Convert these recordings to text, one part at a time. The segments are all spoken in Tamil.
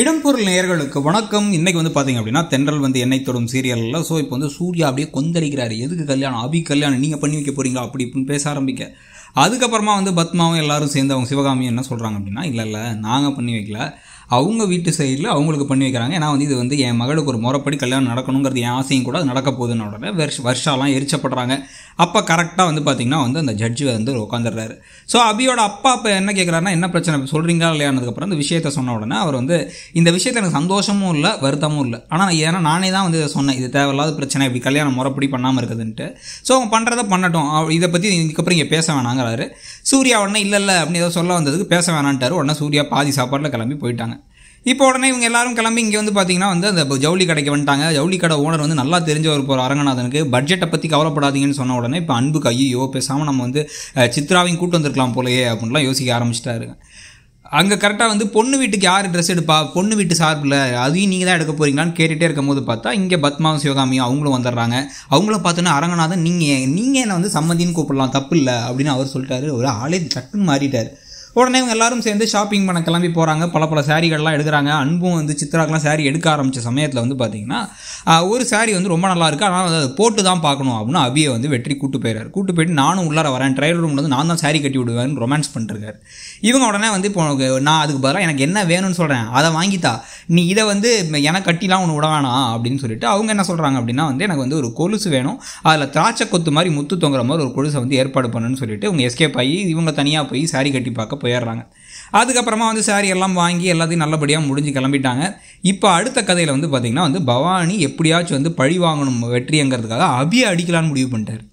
இடம்பொருள் நேயர்களுக்கு வணக்கம். இன்னைக்கு வந்து பார்த்தீங்க அப்படின்னா தென்றல் வந்து எண்ணெய் தொடும் சீரியலில் ஸோ இப்போ வந்து சூர்யா அப்படியே கொந்தளிக்கிறாரு. எதுக்கு கல்யாணம்? அபி கல்யாணம். நீங்கள் பண்ணி வைக்க போறீங்களா? அப்படி இப்படின்னு பேச ஆரம்பிக்க. அதுக்கப்புறமா வந்து பத்மாவும் எல்லாரும் சேர்ந்து அவங்க சிவகாமி என்ன சொல்கிறாங்க அப்படின்னா இல்லை இல்லை நாங்கள் பண்ணி வைக்கல. அவங்க வீட்டு சைடில் அவங்களுக்கு பண்ணி வைக்கிறாங்க. ஏன்னா வந்து இது வந்து என் மகளுக்கு ஒரு முறைப்படி கல்யாணம் நடக்கணுங்கிறது என் ஆசையும் கூட அது நடக்க போகுதுன்னு உடனே வருஷ வருஷாலாம் எரிச்சப்படுறாங்க. அப்போ கரெக்டாக வந்து பார்த்திங்கன்னா வந்து அந்த ஜட்ஜு வந்து உட்காந்துடுறாரு ஸோ அபியோட அப்பா இப்போ என்ன கேட்குறாருன்னா என்ன பிரச்சனை? சொல்கிறீங்களா இல்லையானதுக்கப்புறம் இந்த விஷயத்த சொன்ன உடனே அவர் வந்து இந்த விஷயத்தில் எனக்கு சந்தோஷமும் இல்லை வருத்தமும் இல்லை. ஆனால் ஏன்னா நானே தான் வந்து இதை சொன்னேன். இது தேவையில்லாத பிரச்சனை. இப்படி கல்யாணம் முறைப்படி பண்ணாமல் இருக்குதுன்ட்டு. ஸோ அவங்க பண்ணுறத பண்ணட்டும். இதை பற்றி இதுக்கப்புறம் இங்கே பேச வேணாங்கிறாரு சூர்யா உடனே இல்லை இல்லை அப்படின்னு ஏதோ சொல்ல வந்ததுக்கு பேச வேணான்ட்டாரு. உடனே சூர்யா பாதி சாப்பாட்டில் கிளம்பி போயிட்டாங்க. இப்போ உடனே இவங்க எல்லாரும் கிளம்பி இங்கே வந்து பார்த்தீங்கன்னா வந்து அந்த ஜவுளி கடைக்கு வந்துட்டாங்க. ஜவுளி கடை ஓனர் வந்து நல்லா தெரிஞ்சவர் போகிற அரங்கநாதனுக்கு. பட்ஜெட்டை பற்றி கவலைப்படாதீங்கன்னு சொன்ன உடனே இப்போ அன்புக்கு ஐயோ பேசாமல் நம்ம வந்து சித்ராவையும் கூட்டு வந்திருக்கலாம் போலயே அப்படின்லாம் யோசிக்க ஆரம்பிச்சிட்டாருங்க அங்கே கரெக்டாக வந்து பொண்ணு வீட்டுக்கு யார் ட்ரெஸ் எடுப்பா? பொண்ணு வீட்டு சார்பில் அதையும் நீங்கள் தான் எடுக்க போகிறீங்களான்னு கேட்டுகிட்டே இருக்கும்போது பார்த்தா இங்கே பத்மாவும் சிவகாமியும் அவங்களும் வந்துடுறாங்க. அவங்கள பார்த்தோன்னா அரங்கநாதன் நீங்கள் நீங்கள் என்னை வந்து சம்மதின்னு கூப்பிடலாம் தப்பு இல்லை அப்படின்னு அவர் சொல்லிட்டாரு. ஒரு ஆளே டக்குன்னு மாறிட்டார். உடனே இவங்க எல்லாரும் சேர்ந்து ஷாப்பிங் பண்ண கிளம்பி போகிறாங்க பல பல சாரீகள்லாம் எடுக்கிறாங்க. அன்பும் வந்து சித்ராக்கெலாம் சாரீ எடுக்க ஆரம்பித்த சமயத்தில் வந்து பார்த்தீங்கன்னா ஒரு சாரீ வந்து ரொம்ப நல்லா இருக்குது ஆனால் அதை போட்டு தான் பார்க்கணும் அப்படின்னு அபியை வந்து வெற்றி கூட்டு போயிறாரு. கூட்டு போயிட்டு நானும் உள்ளார வரேன். ட்ரையல் ரூமில் வந்து நான் தான் saree கட்டி விடுவேன் ரொமான்ஸ் பண்ணிருக்காரு இவங்க உடனே வந்து இப்போ நான் அதுக்கு பதிலாக எனக்கு என்ன வேணும்னு சொல்கிறேன் அதை வாங்கித்தா. நீ இதை வந்து எனக்கு கட்டிலாம் ஒன்று விட வேணாம் அப்படின்னு சொல்லிட்டு அவங்க என்ன சொல்கிறாங்க அப்படின்னா வந்து எனக்கு வந்து ஒரு கொலுசு வேணும். அதில் திராட்சை கொத்து மாதிரி முத்து தொங்குற மாதிரி ஒரு கொலுசை வந்து ஏற்பாடு பண்ணுன்னு சொல்லிட்டு இவங்க எஸ்கேப் ஆகி இவங்க தனியாக போய் சாரி கட்டி பார்க்க போயிடுறாங்க. அதுக்கப்புறமா வந்து சாரி எல்லாம் வாங்கி எல்லாத்தையும் நல்லபடியாக முடிஞ்சு கிளம்பிட்டாங்க. இப்போ அடுத்த கதையில் வந்து பார்த்திங்கன்னா வந்து பவானி எப்படியாச்சும் வந்து பழி வாங்கணும் வெற்றிங்கிறதுக்காக அபியை அடிக்கலான்னு முடிவு பண்ணிட்டார்.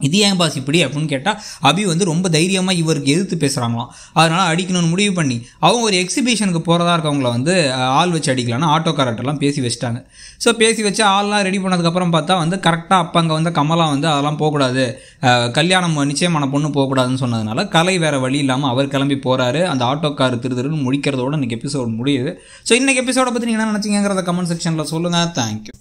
இது ஏன் பாஸ் இப்படி அப்படின்னு கேட்டால் அபி வந்து ரொம்ப தைரியமாக இவருக்கு எதிர்த்து பேசுகிறாங்களாம் அதனால் அடிக்கணும்னு முடிவு பண்ணி அவங்க ஒரு எக்ஸிபிஷனுக்கு போகிறதா இருக்கவங்கள வந்து ஆள் வச்சு அடிக்கலாம்னு ஆட்டோ காரட்டெல்லாம் பேசி வச்சுட்டாங்க. ஸோ பேசி வச்சு ஆள்லாம் ரெடி பண்ணதுக்கப்புறம் பார்த்தா வந்து கரெக்டாக அப்போ அங்கே வந்து கமலா வந்து அதெல்லாம் போகக்கூடாது. கல்யாணம் நிச்சயமான பொண்ணு போகக்கூடாதுன்னு சொன்னதுனால கலை வேறு வழி இல்லாமல் அவர் கிளம்பி போகிறாரு அந்த ஆட்டோ கார் திரு திருன்னு முடிக்கிறதோட இன்றைக்கி எபிசோடு முடியுது. ஸோ இன்றைக்கி எபிசோடை பற்றி நீங்கள் என்ன நினச்சிங்கிறத கமெண்ட் செக்ஷனில் சொல்லுங்கள் தேங்க்யூ